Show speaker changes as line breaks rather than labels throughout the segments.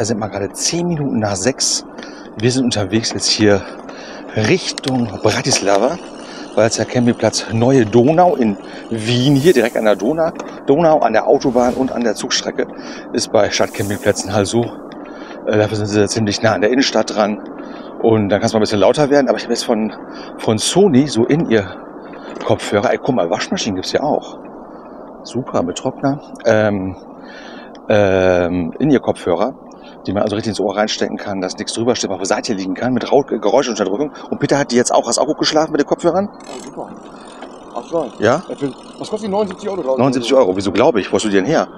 Es sind mal gerade 10 Minuten nach 6. Wir sind unterwegs jetzt hier Richtung Bratislava, weil es der Campingplatz Neue Donau in Wien hier direkt an der Donau, Donau an der Autobahn und an der Zugstrecke ist bei Stadtcampingplätzen halt so. Äh, dafür sind sie ziemlich nah an der Innenstadt dran. Und dann kann es mal ein bisschen lauter werden. Aber ich habe jetzt von, von Sony so in ihr Kopfhörer. Ey, guck mal, Waschmaschinen gibt's ja auch. Super, mit Trockner. Ähm, ähm, in ihr Kopfhörer, die man also richtig ins Ohr reinstecken kann, dass nichts drüber steht, auf der Seite liegen kann, mit Rauch Geräuschunterdrückung. Und Peter hat die jetzt auch. Hast du auch gut geschlafen mit den Kopfhörern?
Ja, super. So.
Ja?
Was kostet die 79 Euro? glaub ich?
79 Euro. Wieso glaube ich? Wo hast du die denn her?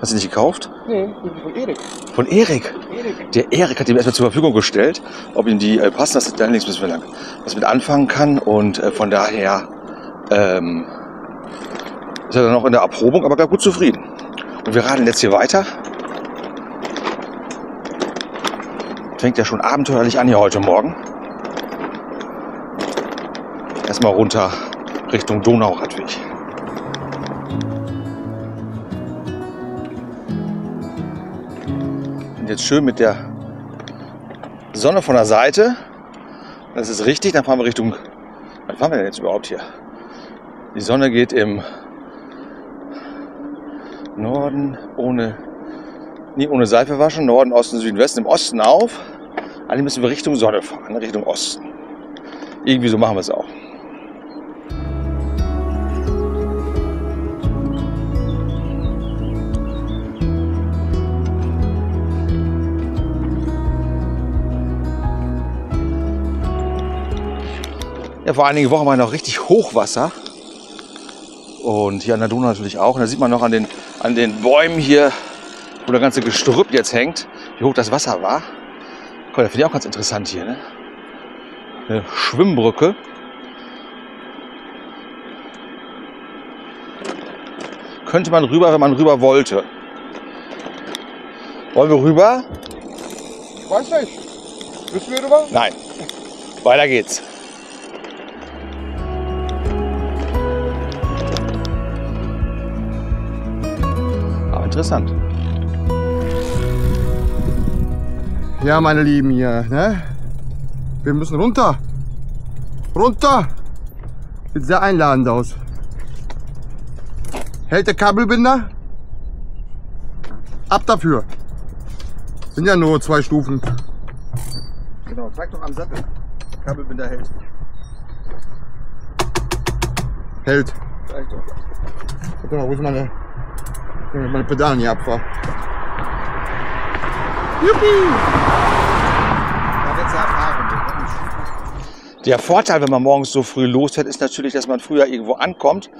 Hast du die nicht gekauft?
Nee, die von Erik.
Von Erik.
Erik.
Der Erik hat ihm erstmal zur Verfügung gestellt, ob ihm die äh, passen, dass er da nichts wir lang was mit anfangen kann. Und äh, von daher ähm, ist er dann noch in der Erprobung, aber gar gut zufrieden. Und wir radeln jetzt hier weiter. Fängt ja schon abenteuerlich an hier heute Morgen. Erstmal runter Richtung Donauradweg. Und jetzt schön mit der Sonne von der Seite. Das ist richtig. Dann fahren wir Richtung. Was fahren wir denn jetzt überhaupt hier? Die Sonne geht im Norden ohne, nie ohne Seife waschen. Norden, Osten, Süden, Westen. Im Osten auf. Eigentlich müssen wir Richtung Sonne fahren, Richtung Osten. Irgendwie so machen wir es auch. Ja, vor einigen Wochen war noch richtig Hochwasser. Und hier an der Donau natürlich auch. Und da sieht man noch an den, an den Bäumen hier, wo der ganze Gestrüpp jetzt hängt, wie hoch das Wasser war. Guck, das finde ich auch ganz interessant hier. Ne? Eine Schwimmbrücke. Könnte man rüber, wenn man rüber wollte. Wollen wir rüber?
Ich weiß nicht. Wissen wir drüber?
Nein. Weiter geht's. Aber interessant.
Ja, meine Lieben hier, ne? Wir müssen runter. Runter. Sieht sehr einladend aus. Hält der Kabelbinder? Ab dafür. Sind ja nur zwei Stufen.
Genau, zeig doch am Sattel. Kabelbinder hält.
Hält.
Zeig doch.
Warte mal, wo ist meine, meine Pedalen hier abfahre?
Der Vorteil, wenn man morgens so früh losfährt, ist natürlich, dass man früher irgendwo ankommt.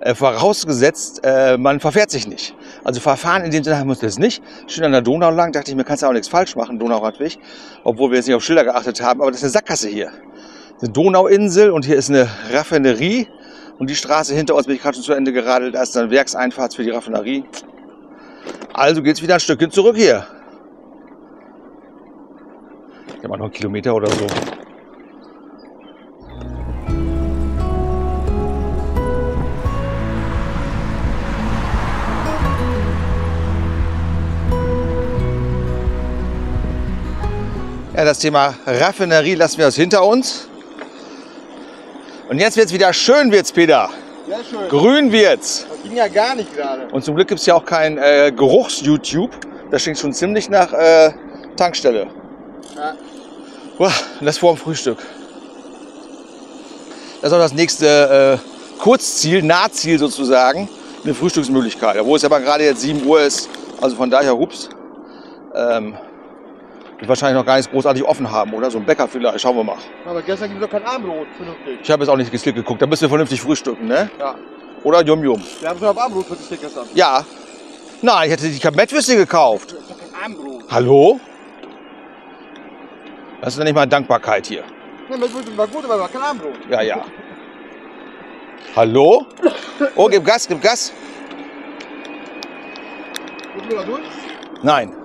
Äh, vorausgesetzt, äh, man verfährt sich nicht. Also verfahren in dem Sinne muss das nicht. Schön an der Donau lang, dachte ich mir, kannst du auch nichts falsch machen, Donauradweg. Obwohl wir jetzt nicht auf Schilder geachtet haben, aber das ist eine Sackgasse hier. Eine Donauinsel und hier ist eine Raffinerie. Und die Straße hinter uns bin ich gerade schon zu Ende geradelt. Da ist dann Werkseinfahrt für die Raffinerie. Also geht's wieder ein Stückchen zurück hier. Ja, mal noch einen Kilometer oder so. Ja, das Thema Raffinerie lassen wir uns hinter uns. Und jetzt wird's wieder schön, wird's, Peter.
Sehr schön.
Grün wird's.
Das ging ja gar nicht gerade.
Und zum Glück gibt's ja auch kein äh, Geruchs-YouTube. Das klingt schon ziemlich nach äh, Tankstelle.
Ja.
Und das vor dem Frühstück. Das ist auch das nächste äh, Kurzziel, Nahziel sozusagen. Eine Frühstücksmöglichkeit. Wo es aber gerade jetzt 7 Uhr ist. Also von daher, hups. Ähm, wird wahrscheinlich noch gar nichts großartig offen haben, oder? So ein Bäcker vielleicht. Schauen wir mal.
Aber gestern gibt es doch kein Abendbrot. Vernünftig.
Ich habe jetzt auch nicht geslickt geguckt. Da müssen wir vernünftig frühstücken, ne?
Ja.
Oder Yum Yum.
Wir haben schon auf Abendbrot verzichtet gestern.
Ja. Nein, ich hätte die Kamettwürste gekauft.
Das ist doch kein Abendbrot.
Hallo? Das ist doch nicht mal Dankbarkeit hier. Ja, ja. Hallo? Oh, gib Gas, gib Gas.
Gucken wir da durch?
Nein.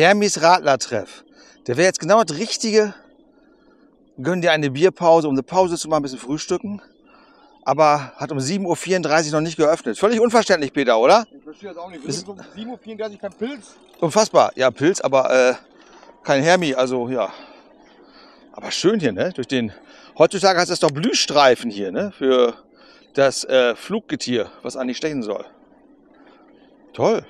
Hermes Radlertreff. Der wäre jetzt genau das Richtige. Gönn dir eine Bierpause, um eine Pause zu machen, ein bisschen frühstücken. Aber hat um 7.34 Uhr noch nicht geöffnet. Völlig unverständlich, Peter, oder?
Ich verstehe das auch nicht.
Sind
um 7.34 Uhr kein Pilz.
Unfassbar. Ja, Pilz, aber äh, kein Hermi, also ja. Aber schön hier, ne? Durch den. Heutzutage heißt das doch Blühstreifen hier, ne? Für das äh, Fluggetier, was eigentlich stechen soll. Toll.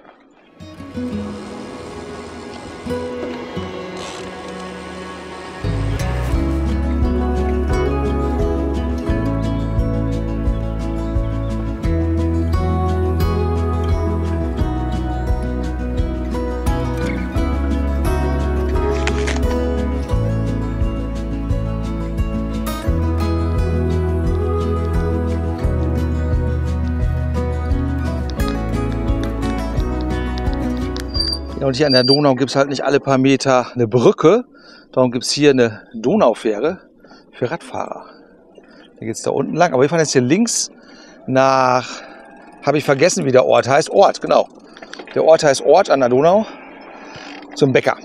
Und hier an der Donau gibt es halt nicht alle paar Meter eine Brücke. Darum gibt es hier eine Donaufähre für Radfahrer. Da geht es da unten lang. Aber wir fahren jetzt hier links nach, habe ich vergessen, wie der Ort heißt. Ort, genau. Der Ort heißt Ort an der Donau zum Bäcker.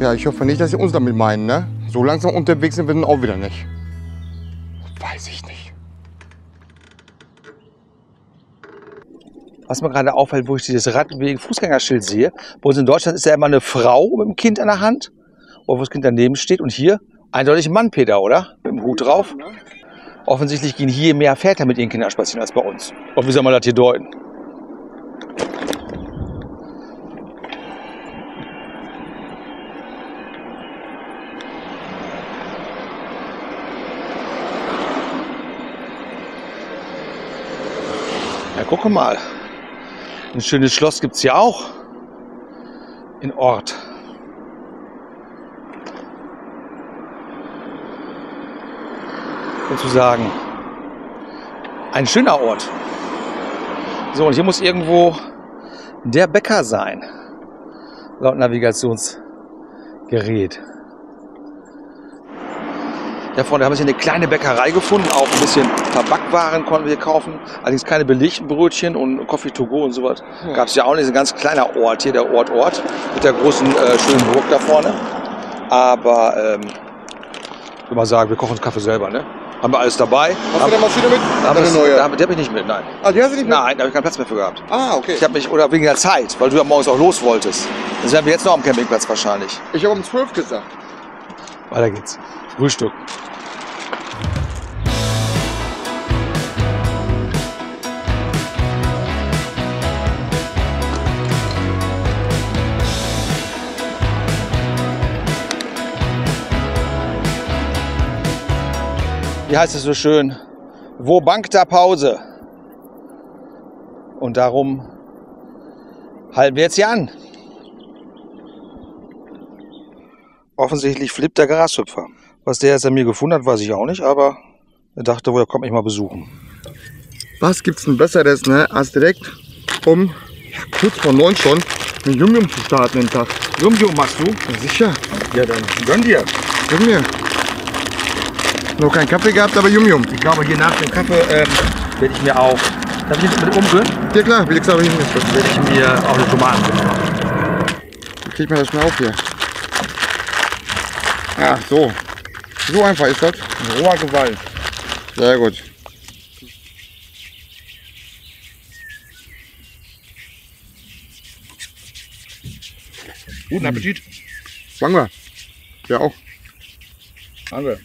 Ja, ich hoffe nicht, dass Sie uns damit meinen, ne? So langsam unterwegs sind wir dann auch wieder nicht. Weiß ich nicht.
Was mir gerade auffällt, wo ich dieses Radweg Fußgängerschild sehe, bei uns in Deutschland ist ja immer eine Frau mit dem Kind an der Hand, wo das Kind daneben steht. Und hier eindeutig ein Mann, Peter, oder? Mit dem Hut drauf. Offensichtlich gehen hier mehr Väter mit ihren Kindern spazieren als bei uns. Und wie soll man das hier deuten? Gucke mal. Ein schönes Schloss gibt es ja auch in Ort. Sozusagen ein schöner Ort. So, und hier muss irgendwo der Bäcker sein. Laut Navigationsgerät. Da vorne haben wir hier eine kleine Bäckerei gefunden, auch ein bisschen Tabakwaren konnten wir kaufen. Allerdings keine belegten Brötchen und Coffee to go und sowas.
Ja.
Gab es ja auch nicht. Ein ganz kleiner Ort hier, der Ort Ort, mit der großen äh, schönen Burg da vorne. Aber ähm, ich würde mal sagen, wir kochen uns Kaffee selber, ne? Haben wir alles dabei.
Hast du
Haben-
eine Maschine mit?
haben
Eine neue?
Da, hab- die habe ich nicht mit, nein.
Ah, die hast du nicht mit?
Nein, da habe ich keinen Platz mehr für gehabt.
Ah, okay.
Ich habe mich, oder wegen der Zeit, weil du ja morgens auch los wolltest. Dann wären wir jetzt noch am Campingplatz wahrscheinlich.
Ich habe um 12 gesagt.
Weiter geht's. Frühstück. Wie heißt es so schön? Wo bangt da Pause? Und darum halten wir jetzt hier an. Offensichtlich flippt der Grashüpfer. Was der jetzt an mir gefunden hat, weiß ich auch nicht, aber er dachte wohl, er kommt mich mal besuchen.
Was gibt's denn Besseres, ne? Als direkt um ja, kurz vor neun schon mit Yum-Yum zu starten den Tag.
Jum, Jum, machst du?
Ja, sicher.
Ja, dann gönn dir.
Gib mir. Noch keinen Kaffee gehabt, aber Yum-Yum.
Ich glaube, hier nach dem Kaffee ähm, werde ich mir auch, darf ich nicht mit umgehen?
Ja klar, wie gesagt, aber ich nicht.
Werde ich mir auch eine Tomatensuppe machen.
Wie kriegt man das schnell auf hier? Ach so. So einfach ist das.
In roher Gewalt.
Sehr gut.
Guten Appetit.
Schwanger. Ja auch.
Danke.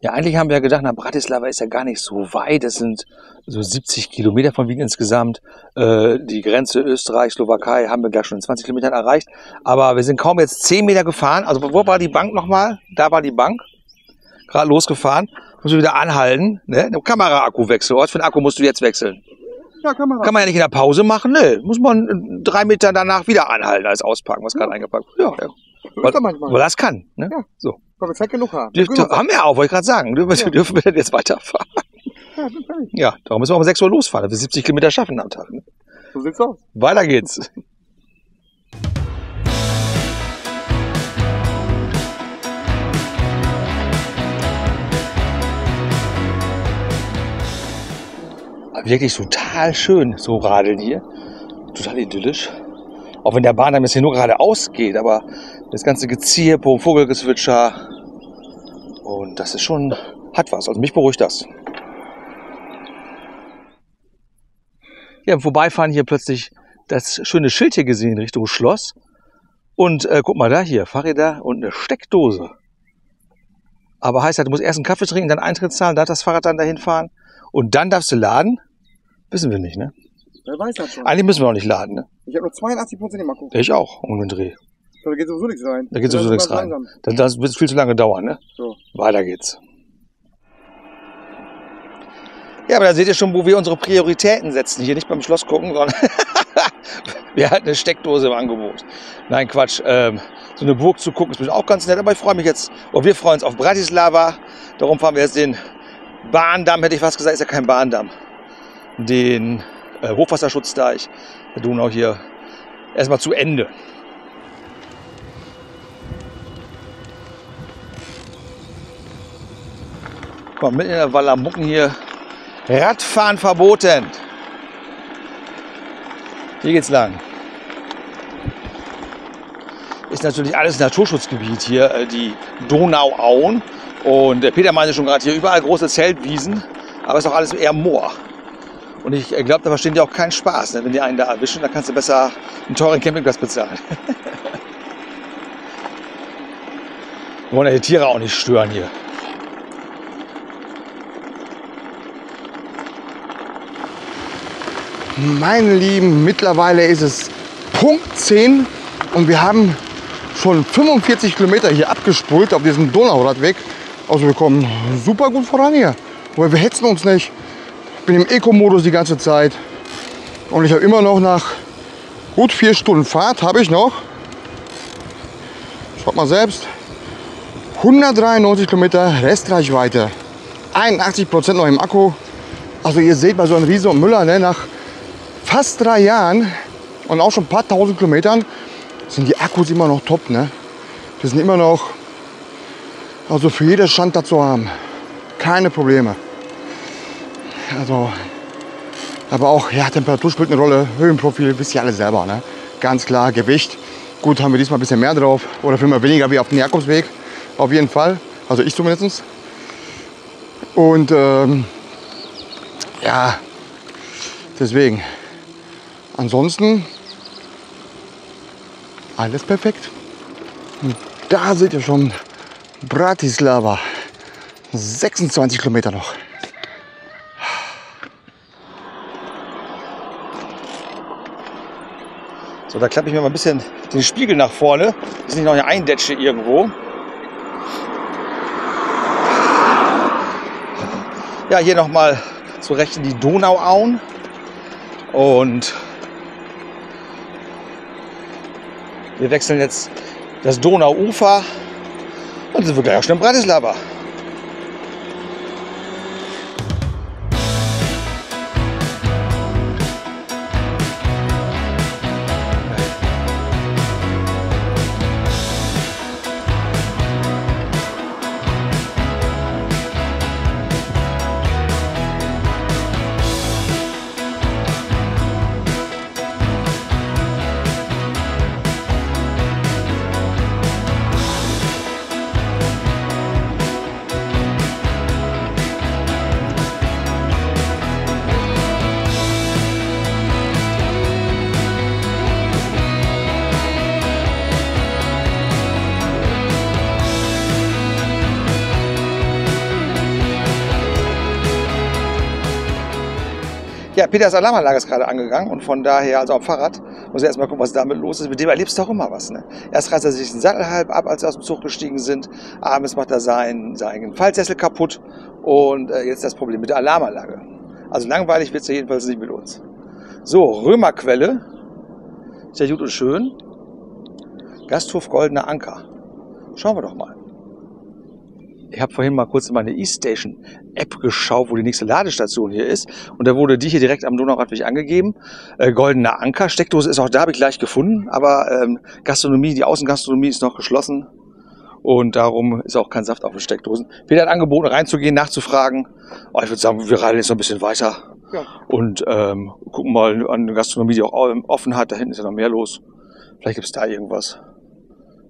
Ja, eigentlich haben wir ja gedacht, na, Bratislava ist ja gar nicht so weit. Es sind so 70 Kilometer von Wien insgesamt. Äh, die Grenze Österreich, Slowakei haben wir gleich schon in 20 Kilometern erreicht. Aber wir sind kaum jetzt 10 Meter gefahren. Also wo war die Bank nochmal? Da war die Bank. Gerade losgefahren. Muss wir wieder anhalten. Ne? Kameraakkuwechsel. Was für einen Akku musst du jetzt wechseln?
Ja, Kamera.
Kann man ja nicht in der Pause machen. Ne, muss man äh, drei Meter danach wieder anhalten als auspacken, was gerade eingepackt wird. Ja, ja. Weil, weil das kann. Ne?
Ja.
So.
Weil wir Zeit genug haben.
Dürft,
Genug.
haben wir auch, wollte ich gerade sagen. Dürfen,
Ja.
dürfen wir denn jetzt weiterfahren?
Ja,
darum müssen wir um 6 Uhr losfahren, dass wir 70 Kilometer schaffen am Tag. Ne?
So sieht's aus.
Weiter geht's. Wirklich total schön, so radeln hier. Total idyllisch. Auch wenn der Bahn ein bisschen nur geradeaus geht, aber das ganze Gezirpe, Vogelgezwitscher. Und das ist schon, hat was. Also mich beruhigt das. Ja, im Vorbeifahren hier plötzlich das schöne Schild hier gesehen Richtung Schloss. Und äh, guck mal da hier, Fahrräder und eine Steckdose. Aber heißt halt, du musst erst einen Kaffee trinken, dann Eintritt zahlen, dann das Fahrrad dann dahin fahren und dann darfst du laden? Wissen wir nicht, ne?
Wer weiß das schon.
Eigentlich müssen wir auch nicht laden, ne?
Ich habe nur 82 Prozent im Akku.
Ich auch, um den Dreh.
Da geht sowieso nichts rein.
Da geht sowieso nichts rein. Das, das wird viel zu lange dauern, ne?
So.
Weiter geht's. Ja, aber da seht ihr schon, wo wir unsere Prioritäten setzen. Hier nicht beim Schloss gucken, sondern wir hatten eine Steckdose im Angebot. Nein, Quatsch. Ähm, so eine Burg zu gucken ist bestimmt auch ganz nett. Aber ich freue mich jetzt, oder wir freuen uns auf Bratislava. Darum fahren wir jetzt den Bahndamm, hätte ich fast gesagt, ist ja kein Bahndamm. Den äh, Hochwasserschutzdeich der Donau hier erstmal zu Ende. Mal, mitten in der Wallamucken hier. Radfahren verboten. Hier geht's lang. Ist natürlich alles Naturschutzgebiet hier, äh, die Donauauen. Und der Peter meinte schon gerade hier überall große Zeltwiesen, aber ist auch alles eher Moor. Und ich äh, glaube, da verstehen die auch keinen Spaß. Ne? Wenn die einen da erwischen, dann kannst du besser einen teuren Campingplatz bezahlen. Wir wollen ja die Tiere auch nicht stören hier.
Meine Lieben, mittlerweile ist es Punkt 10 und wir haben schon 45 Kilometer hier abgespult auf diesem Donauradweg. Also wir kommen super gut voran hier. Aber wir hetzen uns nicht. Ich bin im Eco-Modus die ganze Zeit. Und ich habe immer noch nach gut vier Stunden Fahrt, habe ich noch, schaut mal selbst, 193 Kilometer Restreichweite. 81 Prozent noch im Akku. Also ihr seht bei so einem Riese und Müller, ne, nach fast drei Jahren und auch schon ein paar tausend Kilometern sind die Akkus immer noch top. Ne? Die sind immer noch, also für jede Stand dazu haben. Keine Probleme. Also, aber auch, ja, Temperatur spielt eine Rolle, Höhenprofil, wisst ihr alle selber. Ne? Ganz klar, Gewicht. Gut, haben wir diesmal ein bisschen mehr drauf oder vielmehr weniger wie auf dem Jakobsweg. Auf jeden Fall. Also ich zumindest. Und ähm, ja, deswegen. Ansonsten alles perfekt. Und da seht ihr schon Bratislava. 26 Kilometer noch.
So, da klappe ich mir mal ein bisschen den Spiegel nach vorne, ich nicht noch eine eindetsche irgendwo. Ja, hier nochmal zu rechten die Donauauen. Und wir wechseln jetzt das Donauufer und sind wir gleich auch schon in Bratislava. Ja, Peters Alarmanlage ist gerade angegangen und von daher, also am Fahrrad, muss ich erstmal gucken, was damit los ist. Mit dem erlebst du auch immer was. Ne? Erst reißt er sich den Sattel halb ab, als wir aus dem Zug gestiegen sind. Abends macht er seinen, seinen Fallsessel kaputt. Und äh, jetzt das Problem mit der Alarmanlage. Also langweilig wird's ja jedenfalls nicht mit uns. So, Römerquelle. Ist ja gut und schön. Gasthof Goldener Anker. Schauen wir doch mal. Ich habe vorhin mal kurz in meine E-Station App geschaut, wo die nächste Ladestation hier ist. Und da wurde die hier direkt am Donauradweg angegeben. Äh, Goldener Anker. Steckdose ist auch da, habe ich gleich gefunden. Aber ähm, Gastronomie, die Außengastronomie ist noch geschlossen. Und darum ist auch kein Saft auf den Steckdosen. Peter hat angeboten, reinzugehen, nachzufragen. Oh, ich würde sagen, wir reiten jetzt noch ein bisschen weiter.
Ja.
Und ähm, gucken mal an eine Gastronomie, die auch offen hat. Da hinten ist ja noch mehr los. Vielleicht gibt's da irgendwas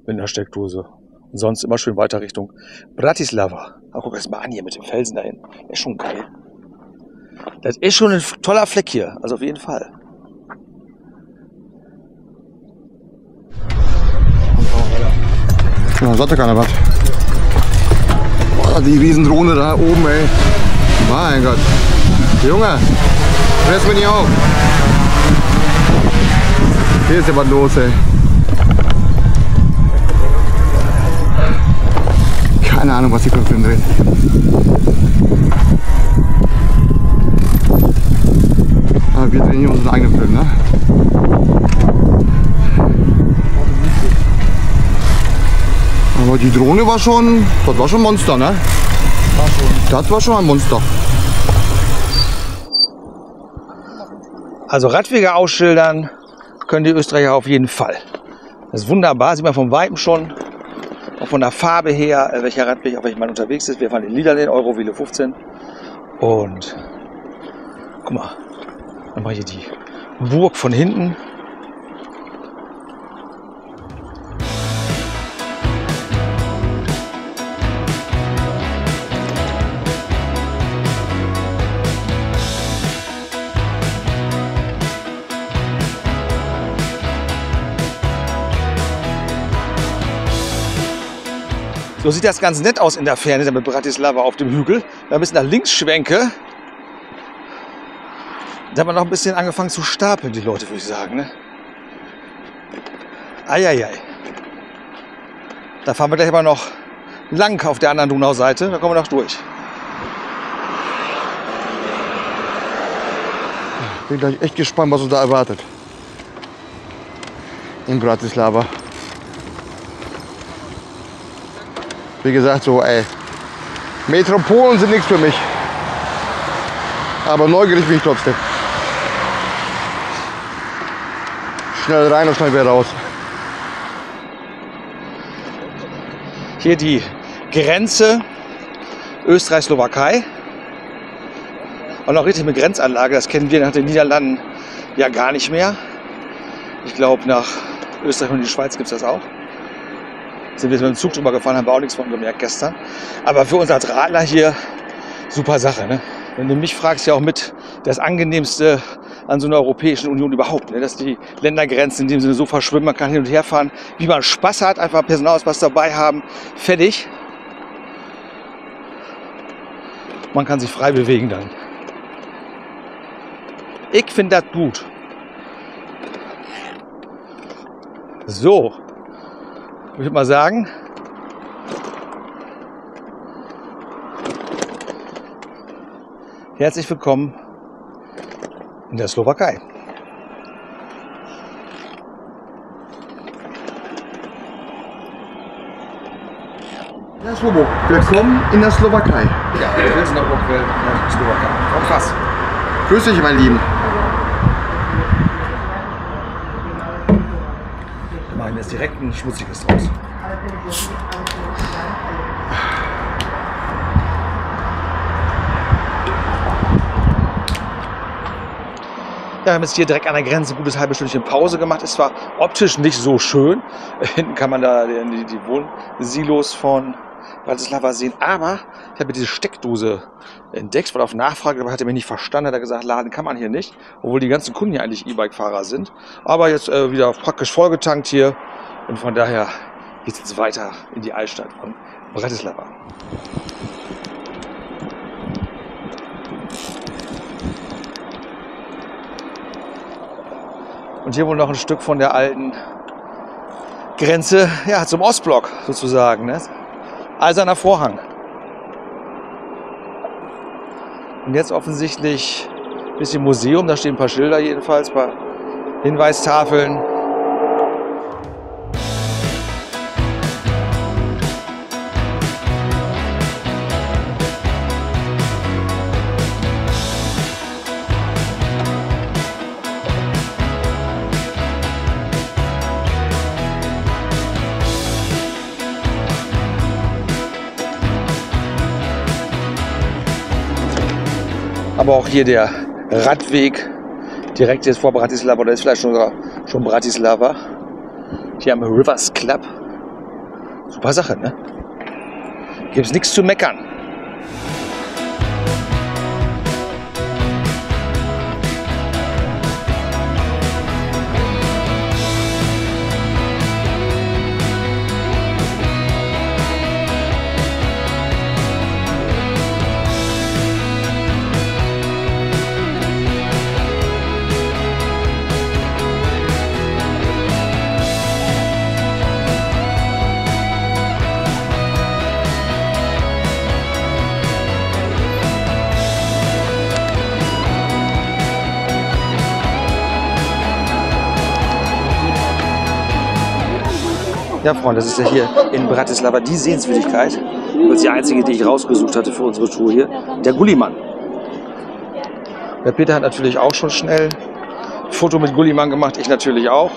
mit einer Steckdose. Sonst immer schön weiter Richtung Bratislava. Aber guck das mal an hier mit dem Felsen dahin. Ist schon geil. Das ist schon ein toller Fleck hier. Also auf jeden Fall.
Ja, sagt ja keiner was. Boah, die Riesendrohne da oben, ey. Mein Gott. Junge, fress mich nicht auf. Hier ist ja was los, ey. Keine Ahnung, was die für Film drehen. Aber wir drehen hier unseren eigenen Film, ne? Aber die Drohne war schon, das war schon ein Monster, ne? Das war schon ein Monster.
Also Radwege ausschildern können die Österreicher auf jeden Fall. Das ist wunderbar, sieht man vom Weitem schon. Auch von der Farbe her, äh, welcher Radweg auf welchem man unterwegs ist. Wir fahren in Liederlin, Euroville 15. Und guck mal, dann mal hier die Burg von hinten. So sieht das ganz nett aus in der Ferne mit Bratislava auf dem Hügel. Ich ein bisschen nach links schwenke, da hat man noch ein bisschen angefangen zu stapeln, die Leute, würde ich sagen. Ne? Eieiei. Da fahren wir gleich aber noch lang auf der anderen Donauseite. Da kommen wir noch durch.
Bin gleich echt gespannt, was uns da erwartet. In Bratislava. Wie gesagt, so, ey. Metropolen sind nichts für mich. Aber neugierig bin ich trotzdem. Schnell rein und schnell wieder raus.
Hier die Grenze Österreich-Slowakei. Und auch richtig mit Grenzanlage, das kennen wir nach den Niederlanden ja gar nicht mehr. Ich glaube, nach Österreich und die Schweiz gibt es das auch. Sind wir mit dem Zug drüber gefahren, haben wir auch nichts von gemerkt gestern. Aber für uns als Radler hier super Sache. Ne? Wenn du mich fragst, ja auch mit das angenehmste an so einer Europäischen Union überhaupt, ne? dass die Ländergrenzen in dem Sinne so verschwimmen, man kann hin und her fahren, wie man Spaß hat, einfach Personalausweis dabei haben, fertig. Man kann sich frei bewegen dann. Ich finde das gut. So, ich würde mal sagen, herzlich willkommen in der Slowakei.
Ja, Swobo, willkommen in der Slowakei.
Ja, wir sind auch in der Slowakei. Oh, krass.
Grüß dich, mein Lieben.
Jetzt direkt ein schmutziges draus. Wir haben jetzt hier direkt an der Grenze ein gutes halbe Stündchen Pause gemacht. Es war optisch nicht so schön. Hinten kann man da die, die Wohnsilos von Bratislava sehen. Aber ich habe diese Steckdose entdeckt, weil auf Nachfrage hat er mich nicht verstanden. Hat er gesagt, laden kann man hier nicht. Obwohl die ganzen Kunden hier eigentlich E-Bike-Fahrer sind. Aber jetzt äh, wieder praktisch vollgetankt hier. Und von daher geht es jetzt weiter in die Altstadt von Bratislava. Und hier wohl noch ein Stück von der alten Grenze ja, zum Ostblock sozusagen. Ne? Eiserner Vorhang. Und jetzt offensichtlich ein bisschen Museum, da stehen ein paar Schilder jedenfalls, ein paar Hinweistafeln. Aber auch hier der Radweg direkt jetzt vor Bratislava, oder ist vielleicht schon, schon Bratislava. Hier am Rivers Club. Super Sache, ne? Gibt's nichts zu meckern. Ja, Freunde, das ist ja hier in Bratislava die Sehenswürdigkeit. Das ist die einzige, die ich rausgesucht hatte für unsere Tour hier. Der Gullimann. Der Peter hat natürlich auch schon schnell ein Foto mit Gullimann gemacht, ich natürlich auch.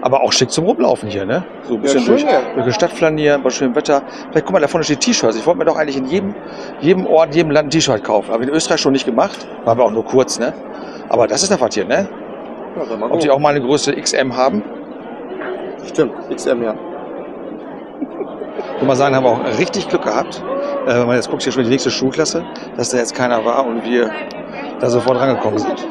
Aber auch schick zum Rumlaufen hier, ne? So ein bisschen
schön,
durch,
ja.
durch die Stadt flanieren, bei schönem Wetter. Vielleicht guck mal, da vorne steht T-Shirts. Ich wollte mir doch eigentlich in jedem, jedem Ort, jedem Land ein T-Shirt kaufen. Aber in Österreich schon nicht gemacht. War aber auch nur kurz, ne? Aber das ist der hier, ne?
Ja,
Ob die auch mal eine Größe XM haben?
Stimmt, XM, ja.
Ich muss mal sagen, haben wir auch richtig Glück gehabt. Äh, wenn man jetzt guckt, hier schon die nächste Schulklasse, dass da jetzt keiner war und wir da sofort rangekommen sind.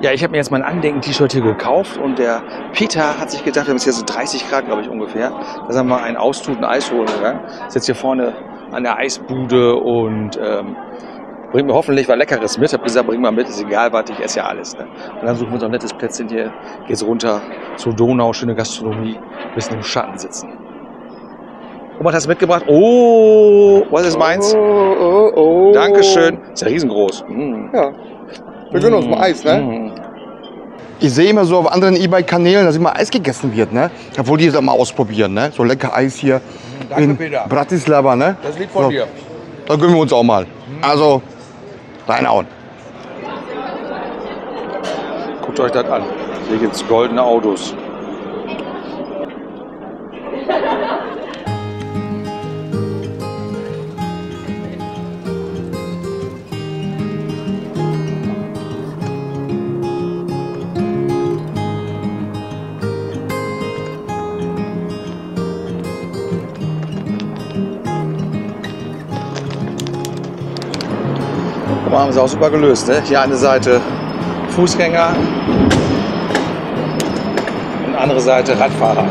Ja, ich habe mir jetzt mein Andenken-T-Shirt hier gekauft und der Peter hat sich gedacht, wir haben jetzt hier so 30 Grad, glaube ich, ungefähr, dass er mal ein Austut, ein Eis holen gegangen. Ist jetzt hier vorne an der Eisbude und ähm, bringt mir hoffentlich was Leckeres mit. Hab gesagt, bring mal mit, ist egal, warte, ich esse ja alles. Ne? Und dann suchen wir uns auch ein nettes Plätzchen hier, geht's runter zur Donau, schöne Gastronomie, bisschen im Schatten sitzen. Robert hast du mitgebracht? Oh, was ist meins?
Oh, oh, oh.
Dankeschön. Ist ja riesengroß. Mm.
Ja. Wir gönnen uns mal Eis, ne?
Mm.
Ich sehe immer so auf anderen E-Bike-Kanälen, dass immer Eis gegessen wird, ne? Obwohl die das mal ausprobieren, ne? So lecker Eis hier
Danke,
in
Peter.
Bratislava, ne?
Das liegt von
So.
dir.
Da gönnen wir uns auch mal. Also, reinhauen.
Guckt euch das an. Hier gibt's goldene Autos. Haben sie auch super gelöst. Ne? Hier eine Seite Fußgänger und andere Seite Radfahrer.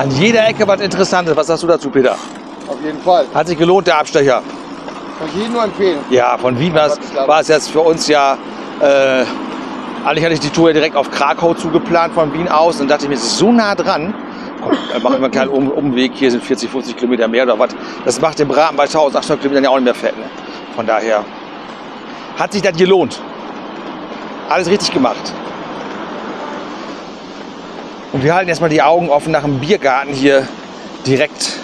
An jeder Ecke was Interessantes. Was sagst du dazu, Peter?
Auf jeden Fall.
Hat sich gelohnt, der Abstecher.
Kann ich jedem nur empfehlen.
Ja, von Wien war es, war es jetzt für uns ja. Äh, eigentlich hatte ich die Tour ja direkt auf Krakau zugeplant von Wien aus und dachte ich mir, es ist so nah dran. Komm, machen wir einen kleinen um Umweg. Hier sind 40, 50 Kilometer mehr oder was. Das macht den Braten bei 1800 Kilometern ja auch nicht mehr fett. Ne? Von daher hat sich das gelohnt. Alles richtig gemacht. Und wir halten erstmal die Augen offen nach dem Biergarten hier direkt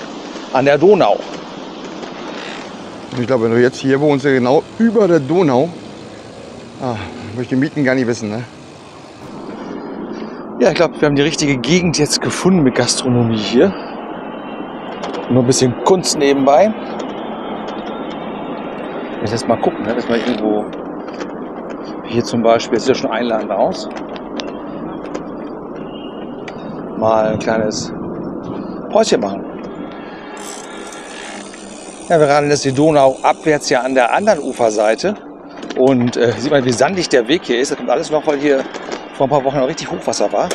an der Donau.
Ich glaube, wenn du jetzt hier wohnst, ja genau über der Donau, ah, möchte die Mieten gar nicht wissen, ne?
Ja, ich glaube, wir haben die richtige Gegend jetzt gefunden mit Gastronomie hier. Nur ein bisschen Kunst nebenbei. Jetzt erst mal gucken, ne? dass wir irgendwo hier zum Beispiel, das sieht ja schon einladend aus, mal ein kleines Päuschen machen. Ja, wir radeln jetzt die Donau abwärts ja an der anderen Uferseite. Und äh, sieht man, wie sandig der Weg hier ist. Das kommt alles noch, weil hier vor ein paar Wochen noch richtig Hochwasser war.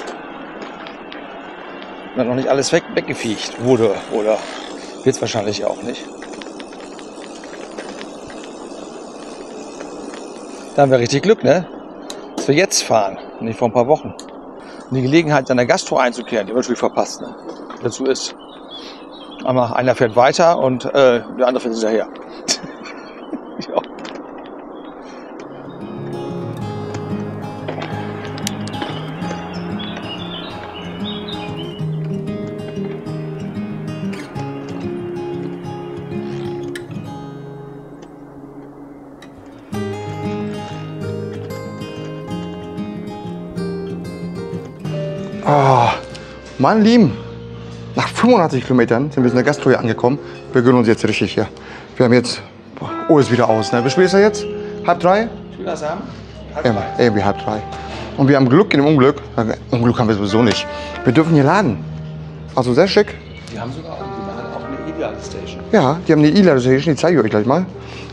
Und dann noch nicht alles weg, weggefiecht wurde. Oder wird es wahrscheinlich auch nicht. Da haben wir richtig Glück, ne? Dass wir jetzt fahren, nicht vor ein paar Wochen. Die Gelegenheit, der Gastro einzukehren, die wir natürlich verpasst, ne? Dazu ist. Aber einer fährt weiter und äh, der andere fährt hinterher. ja.
Mein Lieben, nach 85 Kilometern sind wir in der Gastro hier angekommen. Wir gönnen uns jetzt richtig hier. Wir haben jetzt, oh, ist wieder aus. Ne? Wie spät ist er jetzt? Halb drei?
haben?
Ja, irgendwie halb drei. Und wir haben Glück in dem Unglück. Unglück haben wir sowieso nicht. Wir dürfen hier laden. Also sehr schick.
Die haben sogar auch eine E-Ladestation.
Ja, die haben eine E-Ladestation, die zeige ich euch gleich mal.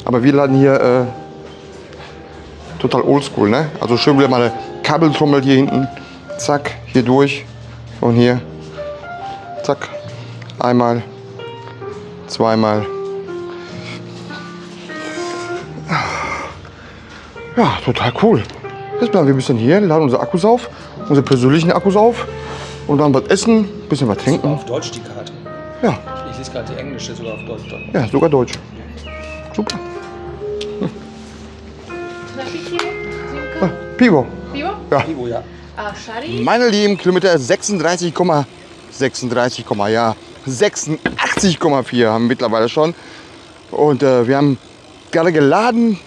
Aber wir laden hier äh, total oldschool, ne? Also schön wieder mal eine Kabeltrommel hier hinten. Zack, hier durch. Und hier. Zack. Einmal. Zweimal. Ja, total cool. Jetzt bleiben wir ein bisschen hier, laden unsere Akkus auf, unsere persönlichen Akkus auf und dann was essen, ein bisschen was trinken.
Auf Deutsch die Karte.
Ja,
Ich lese gerade die englische sogar auf Deutsch.
ja, sogar Deutsch. Super. Ah,
Simka,
Pivo.
pivo?
Ivo, ja.
A šari?
Meine lieben Kilometer 36, 36, ja, 86,4 haben wir mittlerweile schon. Und äh, wir haben gerade geladen,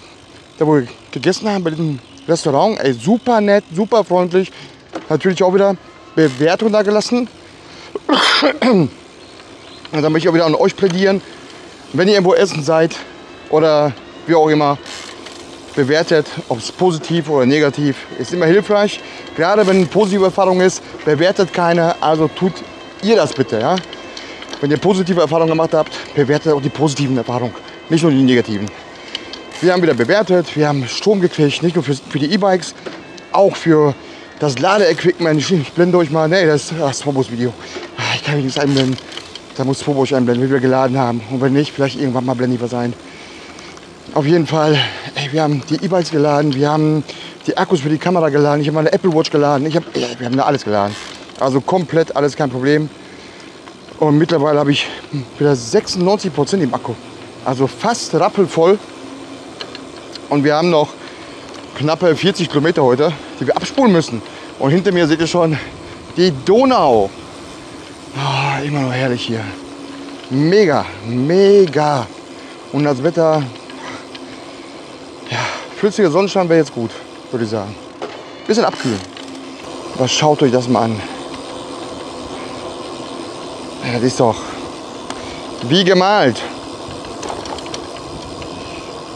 da wo wir gegessen haben, bei diesem Restaurant. Ey, super nett, super freundlich. Natürlich auch wieder Bewertung da gelassen. Und dann möchte ich auch wieder an euch plädieren, wenn ihr irgendwo essen seid oder wie auch immer, bewertet, ob es positiv oder negativ ist immer hilfreich. Gerade wenn eine positive Erfahrung ist, bewertet keine, also tut ihr das bitte. Ja? Wenn ihr positive Erfahrungen gemacht habt, bewertet auch die positiven Erfahrungen, nicht nur die negativen. Wir haben wieder bewertet, wir haben Strom gekriegt, nicht nur für, für die E-Bikes, auch für das Ladeequipment. Ich, blende euch mal, nee, das ist das Phobos-Video. Ah, Ich kann mich nicht einblenden. Da muss Phobos einblenden, wie wir geladen haben. Und wenn nicht, vielleicht irgendwann mal blende ich was ein. Auf jeden Fall, wir haben die E-Bikes geladen, wir haben die Akkus für die Kamera geladen, ich habe meine Apple Watch geladen, ich hab, ey, wir haben da alles geladen. Also komplett alles kein Problem. Und mittlerweile habe ich wieder 96 Prozent im Akku. Also fast rappelvoll. Und wir haben noch knappe 40 Kilometer heute, die wir abspulen müssen. Und hinter mir seht ihr schon die Donau. Ah, immer noch herrlich hier. Mega, mega. Und das Wetter, ja, flüssiger Sonnenschein wäre jetzt gut, würde ich sagen. Bisschen abkühlen. Aber schaut euch das mal an. Das ist doch wie gemalt.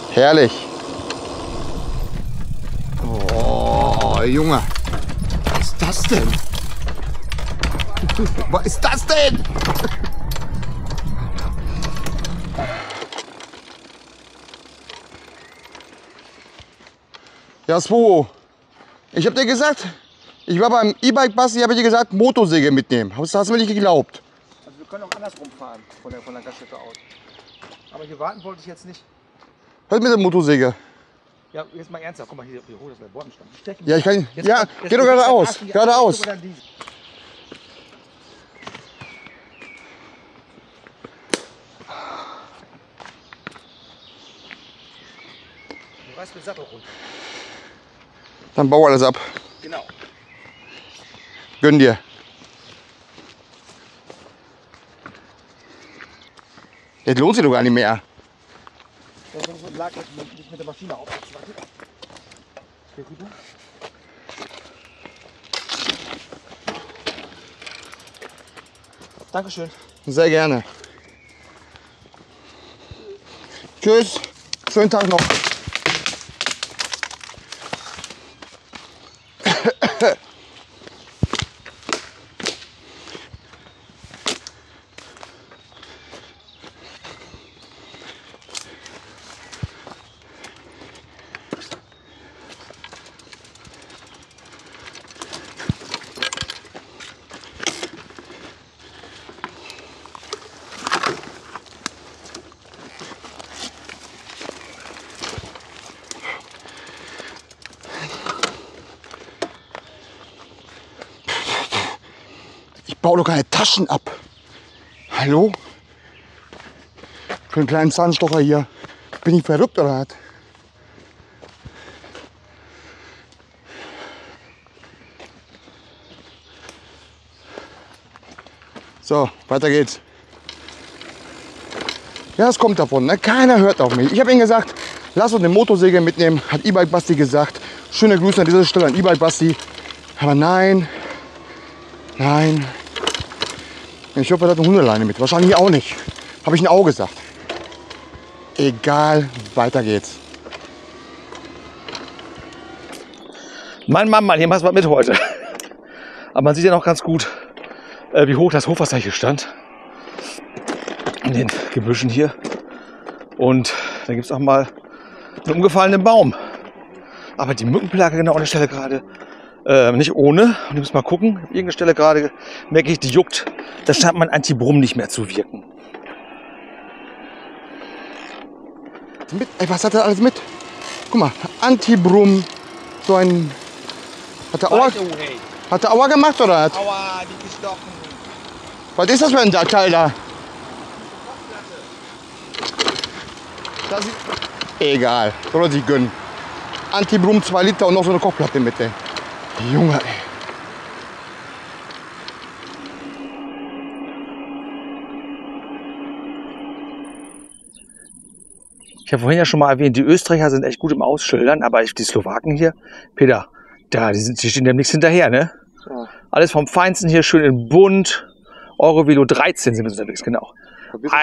Herrlich. Oh, Junge. Was ist das denn? Was ist das denn? Ja, Spo. Ich hab dir gesagt, ich war beim E-Bike-Basti, habe dir gesagt, Motorsäge mitnehmen. Hast, hast du mir nicht geglaubt?
Also wir können auch andersrum fahren von der, von der Gaststätte aus. Aber hier warten wollte ich jetzt nicht.
Was mit der Motorsäge?
Ja, jetzt mal ernsthaft. Guck mal, hier, hier hoch ist der Bordenstand.
Ja, ich kann.
Jetzt
Ja,
jetzt
geh doch geradeaus. Geradeaus.
Du reißt mir Sattel runter.
Dann bau alles ab.
Genau.
Gönn dir. Jetzt lohnt sich doch gar nicht mehr.
Das lag jetzt nicht mit der Maschine auf. Warte. Hier rüber. Dankeschön.
Sehr gerne. Tschüss. Schönen Tag noch. Ich baue doch keine Taschen ab. Hallo? Für einen kleinen Zahnstocher hier. Bin ich verrückt oder was? So, weiter geht's. Ja, es kommt davon. Ne? Keiner hört auf mich. Ich habe ihm gesagt, lass uns eine Motorsäge mitnehmen. Hat E-Bike Basti gesagt. Schöne Grüße an dieser Stelle an E-Bike Basti. Aber nein, Nein. Ich hoffe, er hat eine Hundeleine mit. Wahrscheinlich auch nicht. Habe ich ein Auge gesagt. Egal, weiter geht's.
Mann, Mann, Mann, hier machst du was mit heute. Aber man sieht ja noch ganz gut, äh, wie hoch das Hochwasser hier stand. In den Gebüschen hier. Und da gibt es auch mal einen umgefallenen Baum. Aber die Mückenplage genau an der Stelle gerade äh, nicht ohne. Und ich muss mal gucken. Irgendeine Stelle gerade merke ich, die juckt. Da scheint mein Antibrum nicht mehr zu wirken.
Mit, ey, was hat er alles mit? Guck mal, Antibrum, so ein. Hat er Aua, hat er Aua gemacht oder was?
Aua, die gestochen.
Was ist das für ein Teil da? Das ist, egal, soll er sich gönnen. Antibrum 2 Liter und noch so eine Kochplatte mit, ey. Junge, ey.
Ich habe vorhin ja schon mal erwähnt, die Österreicher sind echt gut im Ausschildern, aber die Slowaken hier, Peter, da, die, sind, die stehen dem nichts hinterher, ne?
Ja.
Alles vom Feinsten hier schön in bunt. Eurovelo 13 sind wir unterwegs, genau.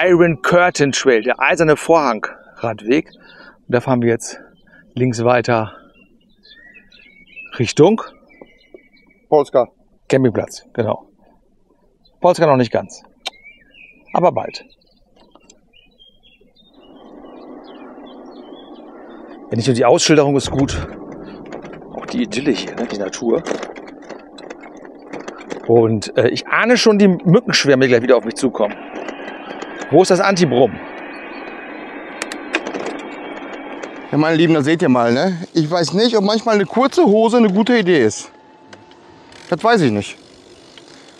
Iron Curtain Trail, der eiserne Vorhangradweg. Und da fahren wir jetzt links weiter Richtung
Polska.
Campingplatz, genau. Polska noch nicht ganz. Aber bald. Ja, nicht nur die Ausschilderung ist gut, auch die Idylle hier, ne? die Natur. Und äh, ich ahne schon die Mückenschwärme, die gleich wieder auf mich zukommen. Wo ist das Antibrum?
Ja, meine Lieben, das seht ihr mal, ne? Ich weiß nicht, ob manchmal eine kurze Hose eine gute Idee ist. Das weiß ich nicht.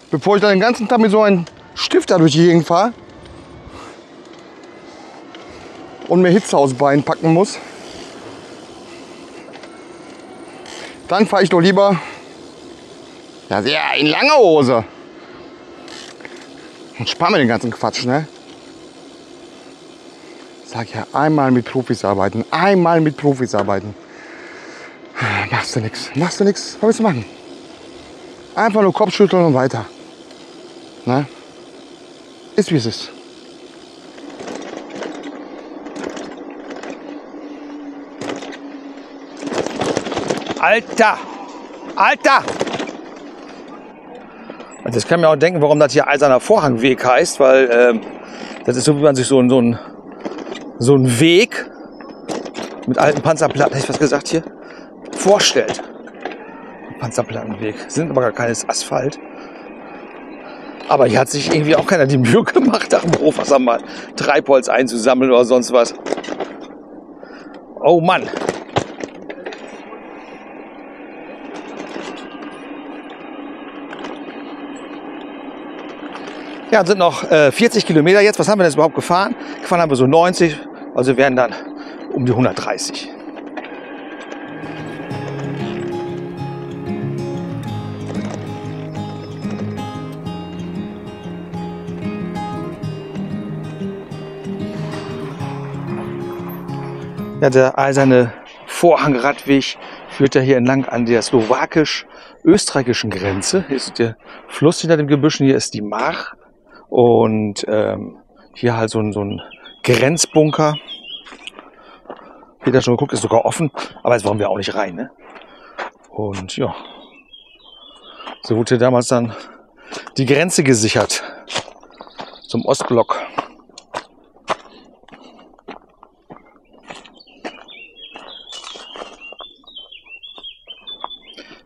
Bevor ich dann den ganzen Tag mit so einem Stift da durch die Gegend fahre und mir Hitze aus Beinen packen muss, dann fahre ich doch lieber ja, in langer Hose. Und spare mir den ganzen Quatsch, ne? Sag ja, einmal mit Profis arbeiten, einmal mit Profis arbeiten. Machst du nix, machst du nix, was willst du machen? Einfach nur Kopfschütteln und weiter. Ne? Ist wie es ist.
Alter! Alter! Also das kann mir auch denken, warum das hier Eiserner Vorhangweg heißt, weil ähm, das ist so, wie man sich so, ein- so, ein, so einen Weg mit alten Panzerplatten, hätte ich was gesagt hier, vorstellt. Panzerplattenweg. Sind aber gar keines Asphalt. Aber hier hat sich irgendwie auch keiner die Mühe gemacht, nach dem Hochwasser mal Treibholz einzusammeln oder sonst was. Oh Mann. Ja, sind noch äh, 40 Kilometer jetzt. Was haben wir denn jetzt überhaupt gefahren? Gefahren haben wir so 90, also wären dann um die 130. Ja, der eiserne Vorhangradweg führt ja hier entlang an der slowakisch-österreichischen Grenze. Hier ist der Fluss hinter dem Gebüschen, hier ist die Mach. Und ähm, hier halt so ein, so ein Grenzbunker. Peter schon geguckt, ist sogar offen, aber jetzt wollen wir auch nicht rein. Ne? Und ja, so wurde hier damals dann die Grenze gesichert zum Ostblock.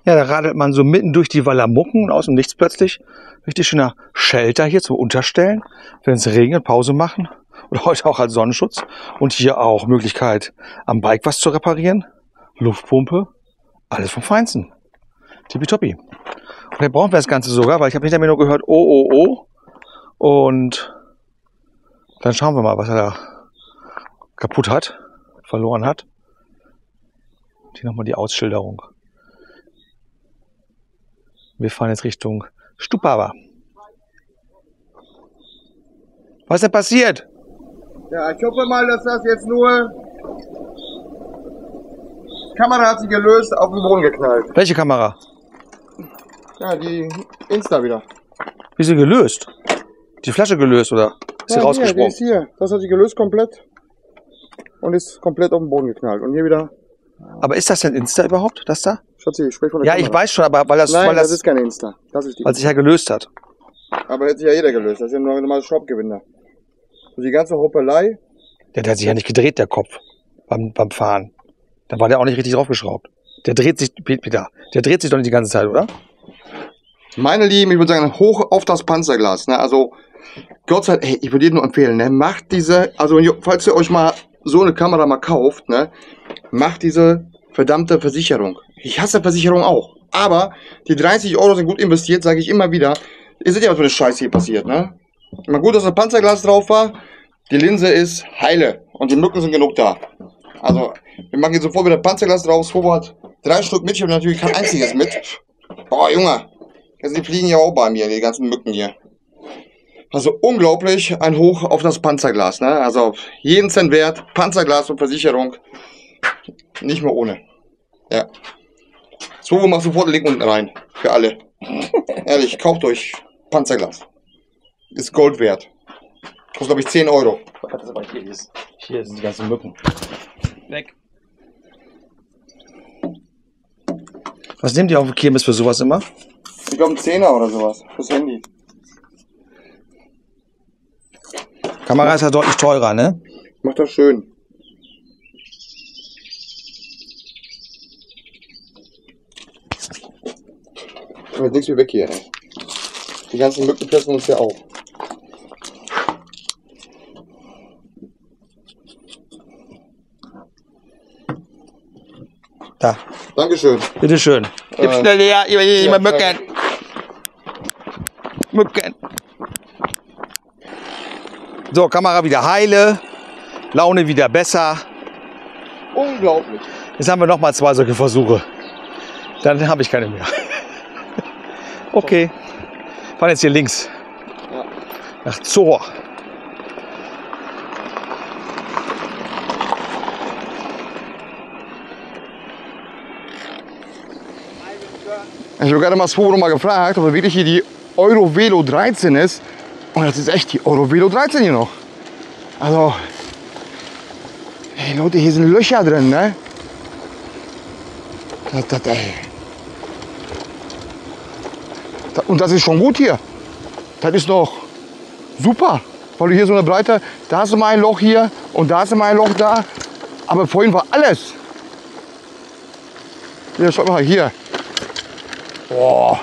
Ja, da radelt man so mitten durch die Wallamucken und aus dem Nichts plötzlich richtig schöner Shelter hier zum Unterstellen, wenn es regnet, Pause machen oder heute auch als Sonnenschutz und hier auch Möglichkeit am Bike was zu reparieren, Luftpumpe, alles vom Feinsten. Tippitoppi. Und dann brauchen wir das Ganze sogar, weil ich habe hinter mir nur gehört, oh, oh, oh. Und dann schauen wir mal, was er da kaputt hat, verloren hat. Hier nochmal die Ausschilderung. Wir fahren jetzt Richtung Stupava. Was ist denn passiert?
Ja, ich hoffe mal, dass das jetzt nur. Die Kamera hat sich gelöst, auf den Boden geknallt.
Welche Kamera?
Ja, die Insta wieder.
Wie ist sie gelöst? Die Flasche gelöst oder ist sie
ja, hier, die
rausgesprungen?
ist hier. Das hat sich gelöst komplett. Und ist komplett auf den Boden geknallt. Und hier wieder.
Aber ist das denn Insta überhaupt, das da?
Schatzi, ich spreche von der
Ja, ich
Kamera.
weiß schon, aber weil das,
Nein,
weil
das,
das,
ist kein Insta. Das ist die.
weil sich ja gelöst hat.
Aber hätte sich ja jeder gelöst. Das ist ja nur ein normales Shopgewinner. So die ganze Hoppelei.
Der, der hat sich ja nicht gedreht, der Kopf, beim, beim Fahren. Da war der auch nicht richtig draufgeschraubt. Der dreht sich, Peter, der dreht sich doch nicht die ganze Zeit, oder?
Meine Lieben, ich würde sagen, hoch auf das Panzerglas. Ne? Also, Gott sei Dank, ey, ich würde dir nur empfehlen, ne? macht diese, also falls ihr euch mal so eine Kamera mal kauft, ne? macht diese verdammte Versicherung. Ich hasse Versicherung auch. Aber die 30 Euro sind gut investiert, sage ich immer wieder. Ihr seht ja, was für eine Scheiße hier passiert, ne? Mal gut, dass das Panzerglas drauf war. Die Linse ist heile und die Mücken sind genug da. Also, wir machen jetzt sofort wieder Panzerglas drauf. Das Fobo hat drei Stück mit, ich habe natürlich kein einziges mit. Boah, Junge. Also die fliegen ja auch bei mir, die ganzen Mücken hier. Also unglaublich ein Hoch auf das Panzerglas. Ne? Also jeden Cent wert, Panzerglas und Versicherung. Nicht mehr ohne. Ja. So, macht sofort den Link unten rein. Für alle. Ehrlich, kauft euch Panzerglas. Ist Gold wert. Kostet, glaube ich, 10 Euro.
Das aber hier ist. Hier sind die ganzen Mücken. Weg. Was nehmt ihr auf dem Kirmes für sowas immer?
Ich glaube, ein Zehner oder sowas. Fürs Handy.
Kamera ist ja deutlich teurer, ne?
Macht das schön. Jetzt nichts mehr weg hier, ey. Die ganzen Mücken fressen uns ja auch.
Da.
Dankeschön.
Bitteschön. Gib
Äh,
schnell her, immer, immer
ja,
Mücken. Mücken. So, Kamera wieder heile. Laune wieder besser.
Unglaublich.
Jetzt haben wir noch mal zwei solche Versuche. Dann habe ich keine mehr. Okay. Fahren jetzt hier links.
Ja.
Nach Zohr.
Ich habe gerade mal das Forum mal gefragt, ob er wirklich hier die Eurovelo 13 ist. Und das ist echt die Eurovelo 13 hier noch. Also, hey Leute, hier sind Löcher drin, ne? Das, das, ey. Da- Und das ist schon gut hier. Das ist doch super. Weil du hier so eine Breite, da hast du Loch hier und da hast du mal ein Loch da. Aber vorhin war alles. Hier, schau mal, hier. Boah.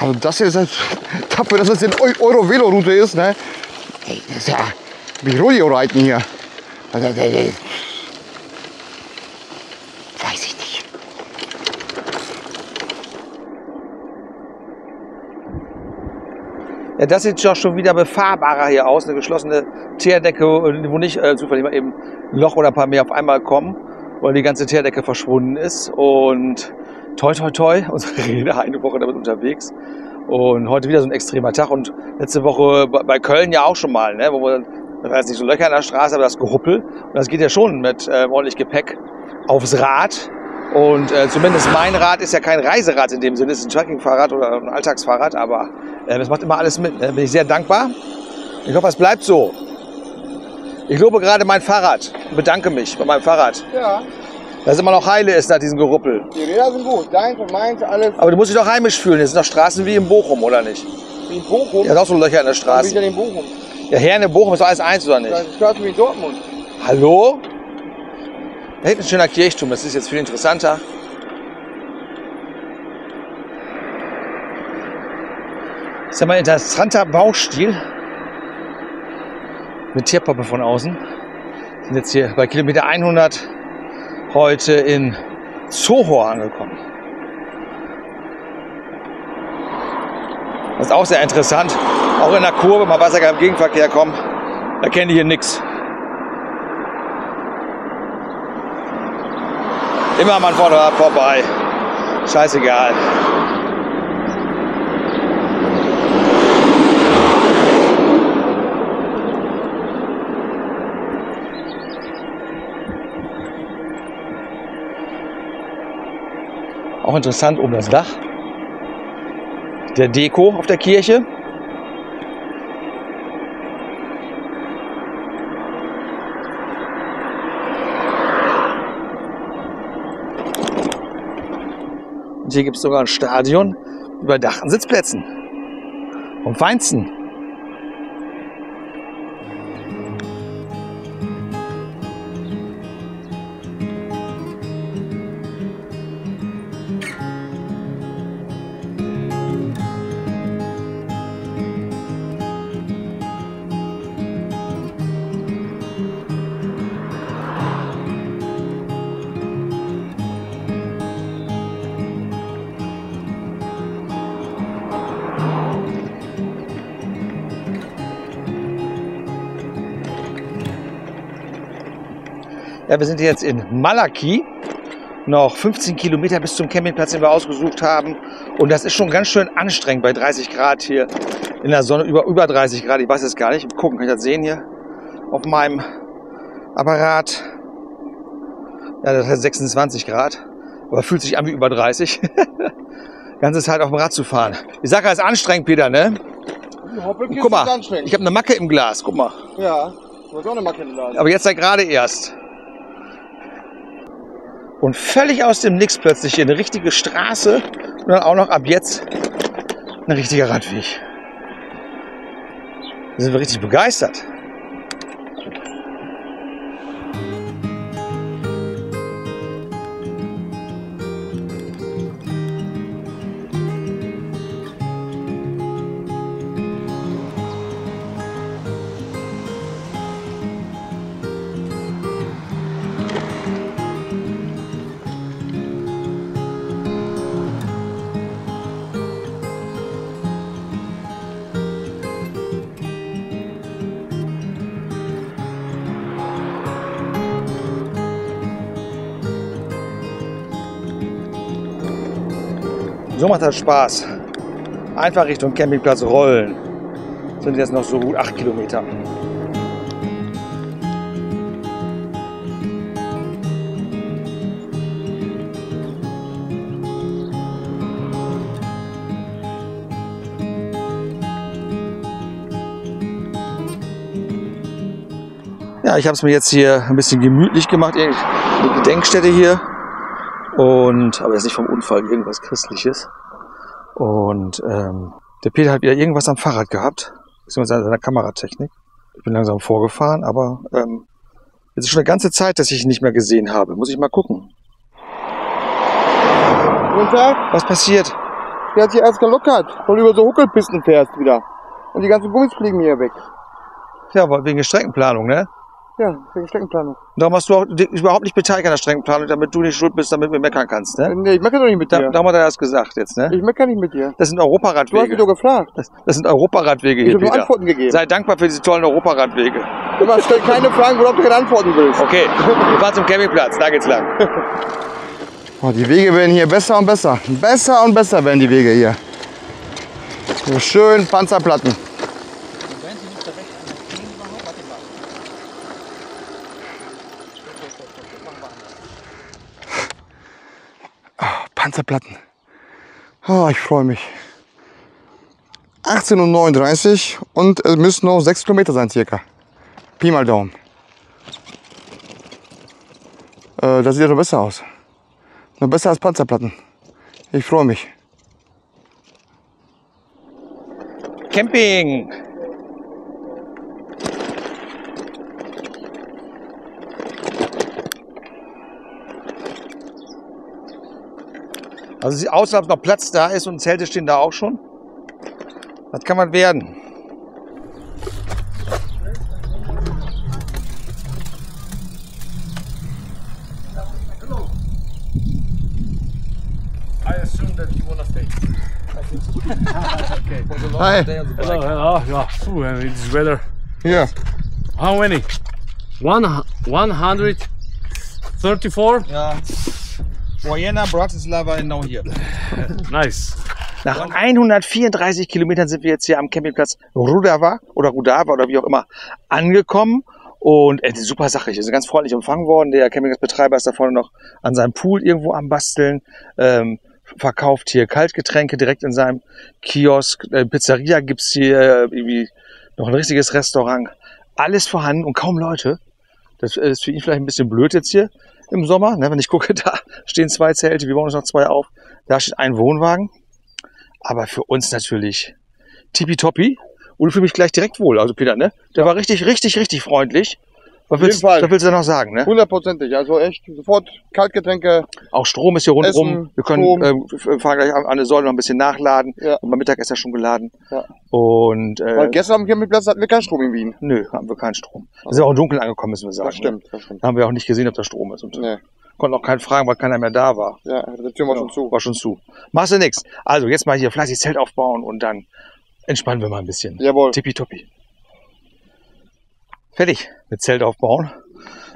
Also das ist jetzt, dafür, dass es eine Eu- Euro-Velo-Route ist, ne? Das ist ja wie Rodeo-Reiten hier. Also, das- das- Weiß ich nicht.
Ja, das sieht doch schon wieder befahrbarer hier aus. Eine geschlossene Teerdecke, wo nicht äh, zufällig mal eben ein Loch oder ein paar mehr auf einmal kommen, weil die ganze Teerdecke verschwunden ist. Und toi, toi, toi, unsere Rede eine Woche damit unterwegs. Und heute wieder so ein extremer Tag. Und letzte Woche bei- Köln ja auch schon mal, ne, wo wir, das war nicht so Löcher an der Straße, aber das Gehuppel. Und das geht ja schon mit äh, ordentlich Gepäck aufs Rad. Und äh, zumindest mein Rad ist ja kein Reiserad in dem Sinne, es ist ein Trekkingfahrrad oder ein Alltagsfahrrad, aber äh, es macht immer alles mit. Da bin ich sehr dankbar. Ich hoffe, es bleibt so. Ich lobe gerade mein Fahrrad und bedanke mich bei meinem Fahrrad,
Ja,
dass es immer noch heile ist nach diesem Geruppel.
die Räder sind gut. Deins und meins, alles
Aber du musst dich doch heimisch fühlen. Es sind doch Straßen wie in Bochum, oder nicht?
wie in Bochum.
Ja, auch so Löcher in der
Wie
Straße.
in Bochum.
Ja, Herne, Bochum ist doch alles eins, oder
Das
nicht?
ist Straße wie in Dortmund.
Hallo? Da hinten ist ein schöner Kirchturm, das ist jetzt viel interessanter. Das ist ja mal ein interessanter Baustil. Mit Tierpappe von außen. Wir sind jetzt hier bei Kilometer 100 heute in Zohor angekommen. Das ist auch sehr interessant. Auch in der Kurve, mal ja im Gegenverkehr kommen. Da kennen die hier nichts. Immer man Vorderrad vorbei. Scheißegal. Auch interessant oben das Dach der Deko auf der Kirche. Und hier gibt es sogar ein Stadion überdachten Sitzplätzen. Vom Feinsten. Ja, wir sind jetzt in Malaki. Noch 15 Kilometer bis zum Campingplatz, den wir ausgesucht haben. Und das ist schon ganz schön anstrengend bei 30 Grad hier in der Sonne, über, über 30 Grad. Ich weiß es gar nicht. Gucken, kann ich das sehen hier auf meinem Apparat. Ja, das hat 26 Grad. Aber fühlt sich an wie über 30. Ganze Zeit auf dem Rad zu fahren. Die Sache ist anstrengend, Peter, ne? Guck mal, ich habe eine Macke im Glas. Guck mal.
Ja, du hast auch eine Macke im Glas.
Aber jetzt ja gerade erst. Und völlig aus dem Nix plötzlich hier eine richtige Straße und dann auch noch ab jetzt ein richtiger Radweg. Da sind wir richtig begeistert. Macht das Spaß. Einfach Richtung Campingplatz rollen. Sind jetzt noch so gut acht Kilometer. Ja, ich habe es mir jetzt hier ein bisschen gemütlich gemacht. Eine Gedenkstätte hier. Und, aber jetzt nicht vom Unfall, irgendwas Christliches. Und ähm, der Peter hat wieder irgendwas am Fahrrad gehabt, beziehungsweise seiner Kameratechnik. Ich bin langsam vorgefahren, aber ähm, jetzt ist schon eine ganze Zeit, dass ich ihn nicht mehr gesehen habe. Muss ich mal gucken.
Guten Tag.
Was passiert?
Der hat sich erst gelockert, weil du über so Huckelpisten fährst wieder. Und die ganzen Gummis fliegen mir hier weg.
Ja, weil wegen der Streckenplanung, ne?
Ja, wegen Streckenplanung.
Und darum hast du auch dich überhaupt nicht beteiligt an der Streckenplanung, damit du nicht schuld bist, damit du meckern kannst, ne?
Nee, ich meckere doch nicht mit
Da,
dir.
darum hat er das gesagt jetzt, ne?
Ich meckere nicht mit dir.
Das sind
Du hast mich
Europaradwege.
doch gefragt.
Das, das sind Europaradwege
Ich
hier, Peter.
Antworten gegeben.
Sei dankbar für diese tollen Europaradwege.
Aber stell keine Fragen, worauf du keine Antworten willst.
Okay, wir fahren zum Campingplatz, da geht's lang.
Oh, die Wege werden hier besser und besser. Besser und besser werden die Wege hier. So schön Panzerplatten. Panzerplatten. Oh, ich freue mich. 18.39 Uhr und es müssen noch 6 Kilometer sein circa. Pi mal Daumen. Äh, das sieht ja noch besser aus. Noch besser als Panzerplatten. Ich freue mich.
Camping. Also sieht aus, als ob noch Platz da ist und Zelte stehen da auch schon. Das kann man werden.
I assume that you wanna stay.
Hi.
Hello, hello. Yeah, Phew, and it's weather.
Hier.
How many? One, hu- 134?
Ja. Vienna, Bratislava, genau hier.
Nice.
Nach 134 Kilometern sind wir jetzt hier am Campingplatz Rudava oder Rudava oder wie auch immer angekommen. Und äh, super Sache. Wir sind ganz freundlich empfangen worden. Der Campingplatzbetreiber ist da vorne noch an seinem Pool irgendwo am Basteln. Ähm, verkauft hier Kaltgetränke direkt in seinem Kiosk. Äh, Pizzeria gibt's hier äh, irgendwie noch ein richtiges Restaurant. Alles vorhanden und kaum Leute. Das ist für ihn vielleicht ein bisschen blöd jetzt hier im Sommer. Ne? Wenn ich gucke, da stehen zwei Zelte, wir bauen uns noch zwei auf. Da steht ein Wohnwagen. Aber für uns natürlich tippitoppi. Und ich fühle mich gleich direkt wohl. Also Peter, ne? Der war richtig, richtig, richtig freundlich. Was willst,
Fall.
was willst du noch sagen, ne?
Hundertprozentig. Also echt sofort Kaltgetränke.
Auch Strom ist hier rundherum.
Essen,
Wir können ähm, f- fahren gleich an eine Säule noch ein bisschen nachladen.
Ja.
Und beim Mittag ist er schon geladen.
Ja.
Und äh,
Weil gestern am Campingplatz hatten wir keinen Strom in Wien.
nö, haben wir keinen Strom. Wir sind auch im Dunkeln angekommen, müssen wir sagen.
Das stimmt, das stimmt.
Ne? Haben wir auch nicht gesehen, ob da Strom ist. Und
Nee.
konnten auch keinen fragen, weil keiner mehr da war.
Ja, die Tür war schon zu.
War schon zu. Machst du nix. Also jetzt mal hier fleißig Zelt aufbauen und dann entspannen wir mal ein bisschen.
Jawohl.
Tippitoppi. Fertig mit Zelt aufbauen.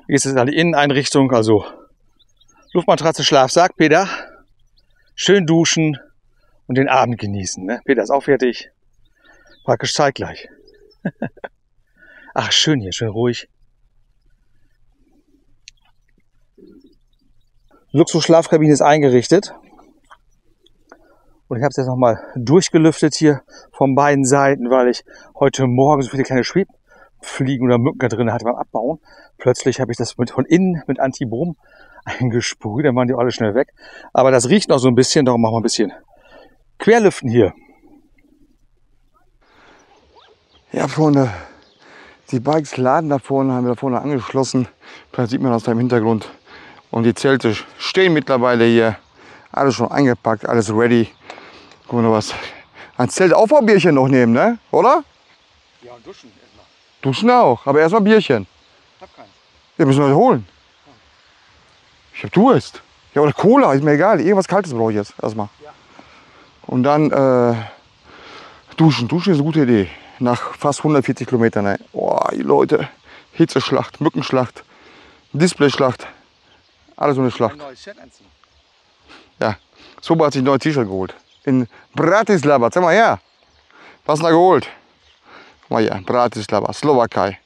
Jetzt ist an die Inneneinrichtung, also Luftmatratze, Schlafsack, Peter. Schön duschen und den Abend genießen. Ne? Peter ist auch fertig. Praktisch zeitgleich. Ach, schön hier, schön ruhig. Luxus-Schlafkabine ist eingerichtet. Und ich habe es jetzt nochmal durchgelüftet hier von beiden Seiten, weil ich heute Morgen so viele kleine Schwebfliegen oder Mücken da drin hatte beim Abbauen. Plötzlich habe ich das mit, von innen mit Antibrum eingesprüht, dann waren die alle schnell weg. Aber das riecht noch so ein bisschen, darum machen wir ein bisschen Querlüften hier.
Ja, Freunde, die Bikes laden da vorne, haben wir da vorne angeschlossen. Vielleicht sieht man das da im Hintergrund. Und die Zelte stehen mittlerweile hier. Alles schon eingepackt, alles ready. Guck mal, was. Ein Zeltaufbaubierchen noch nehmen, ne? Oder?
Ja, und duschen.
Duschen auch, aber erstmal Bierchen.
Hab keinen.
Ja, müssen wir holen. Ich hab Durst. Ja, oder Cola, ist mir egal. Irgendwas Kaltes brauche ich jetzt erstmal. Und dann äh, duschen. Duschen ist eine gute Idee. Nach fast 140 Kilometern. Ey. Boah, Leute. Hitzeschlacht, Mückenschlacht, Displayschlacht. Alles so eine Schlacht.
neues Shirt anziehen.
Ja, Soba hat sich ein neues T-Shirt geholt. In Bratislava. Zeig mal her. Was du da geholt? Hier, Bratislava, Slowakei.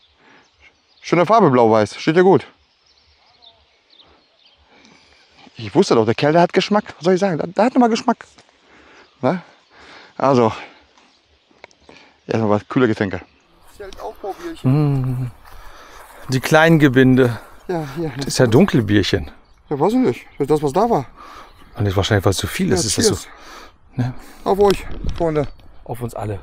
Schöne Farbe, blau-weiß. Steht ja gut. Ich wusste doch, der Kerl, der hat Geschmack. Was soll ich sagen? Der, der hat nochmal Geschmack. Ne? Also, erstmal was kühle Getränke.
Die kleinen Gebinde.
Ja, hier.
Das ist ja Dunkelbierchen.
Ja, weiß ich nicht. Das ist das, was da war.
Und das ist wahrscheinlich, es zu viel ist. ist das so. Ne?
Auf euch, Freunde.
Auf uns alle.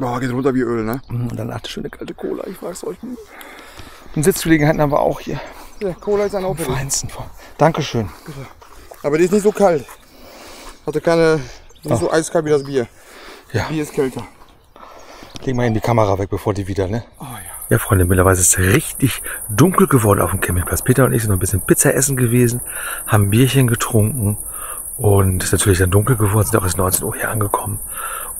Oh, geht runter wie Öl, ne?
Und dann eine schöne kalte Cola, ich weiß euch. Und Sitzgelegenheiten haben wir auch hier.
Ja, Cola ist ein auch
Feinsten. Dankeschön.
Aber die ist nicht so kalt. Hatte keine, nicht so eiskalt wie das Bier.
Ja.
Bier ist kälter.
Leg mal in die Kamera weg, bevor die wieder, ne? Oh, ja. ja, Freunde, mittlerweile ist es richtig dunkel geworden auf dem Campingplatz. Peter und ich sind noch ein bisschen Pizza essen gewesen, haben ein Bierchen getrunken und ist natürlich dann dunkel geworden, sind auch erst 19 Uhr hier angekommen.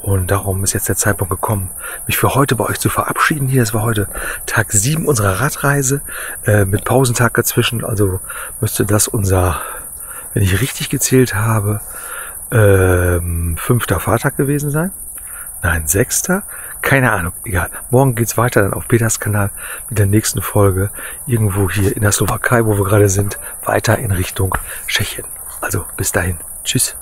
Und darum ist jetzt der Zeitpunkt gekommen, mich für heute bei euch zu verabschieden. Hier, das war heute Tag 7 unserer Radreise, äh, mit Pausentag dazwischen. Also müsste das unser, wenn ich richtig gezählt habe, ähm, fünfter Fahrtag gewesen sein. Nein, sechster? Keine Ahnung, egal. Morgen geht's weiter dann auf Peters Kanal mit der nächsten Folge. Irgendwo hier in der Slowakei, wo wir gerade sind, weiter in Richtung Tschechien. Also bis dahin. Tschüss.